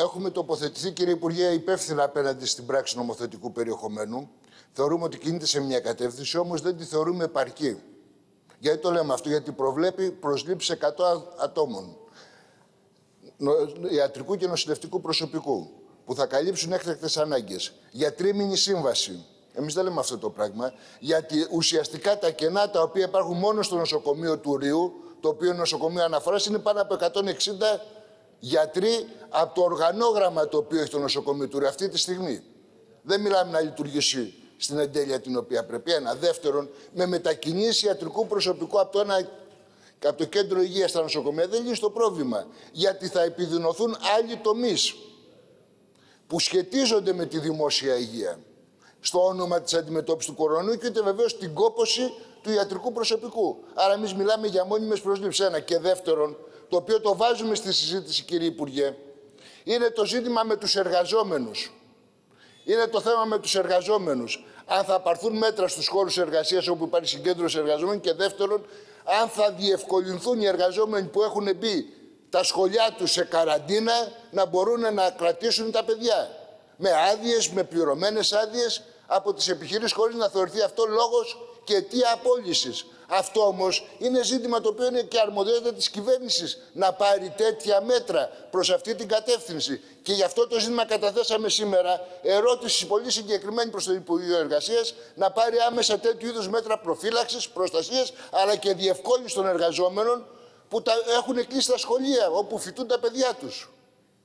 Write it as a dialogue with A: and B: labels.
A: Έχουμε τοποθετηθεί, κύριε Υπουργέ, υπεύθυνα απέναντι στην πράξη νομοθετικού περιεχομένου. Θεωρούμε ότι κινείται σε μια κατεύθυνση, όμως δεν τη θεωρούμε επαρκή. Γιατί το λέμε αυτό, γιατί προβλέπει προσλήψη 100 ατόμων ιατρικού και νοσηλευτικού προσωπικού που θα καλύψουν έκτακτες ανάγκες για τρίμηνη σύμβαση. Εμείς δεν λέμε αυτό το πράγμα, γιατί ουσιαστικά τα κενά τα οποία υπάρχουν μόνο στο νοσοκομείο του Ρίου, το οποίο νοσοκομείο αναφοράς είναι πάνω από 160 γιατροί από το οργανόγραμμα το οποίο έχει το νοσοκομείο του αυτή τη στιγμή. Δεν μιλάμε να λειτουργήσει στην εντέλεια την οποία πρέπει. Ένα. Δεύτερον, με μετακινήσει ιατρικού προσωπικού από το, ένα, από το κέντρο υγείας στα νοσοκομεία δεν λύσει το πρόβλημα. Γιατί θα επιδεινωθούν άλλοι τομείς που σχετίζονται με τη δημόσια υγεία στο όνομα της αντιμετώπισης του κορονοϊού και ούτε βεβαίως την κόποση του ιατρικού προσωπικού. Άρα εμείς μιλάμε για μόνιμες προσλήψεις. Ένα. Και δεύτερον, το οποίο το βάζουμε στη συζήτηση, κύριε Υπουργέ, είναι το ζήτημα με τους εργαζόμενους. Είναι το θέμα με τους εργαζόμενους. Αν θα πάρθουν μέτρα στους χώρους εργασίας όπου υπάρχει συγκέντρωση εργαζόμενων και δεύτερον, αν θα διευκολυνθούν οι εργαζόμενοι που έχουν μπει τα σχολιά τους σε καραντίνα να μπορούν να κρατήσουν τα παιδιά. Με άδειες, με πληρωμένες άδειες από τις επιχειρήσεις χωρίς να θεωρηθεί αυτό λόγος και αιτία απόλυσης. Αυτό όμως είναι ζήτημα το οποίο είναι και αρμοδιότητα της κυβέρνησης να πάρει τέτοια μέτρα προς αυτή την κατεύθυνση. Και γι' αυτό το ζήτημα καταθέσαμε σήμερα ερώτηση πολύ συγκεκριμένη προς το Υπουργείο Εργασίας να πάρει άμεσα τέτοιου είδους μέτρα προφύλαξης, προστασίας αλλά και διευκόλυνση των εργαζόμενων που τα έχουν κλείσει τα σχολεία όπου φοιτούν τα παιδιά τους.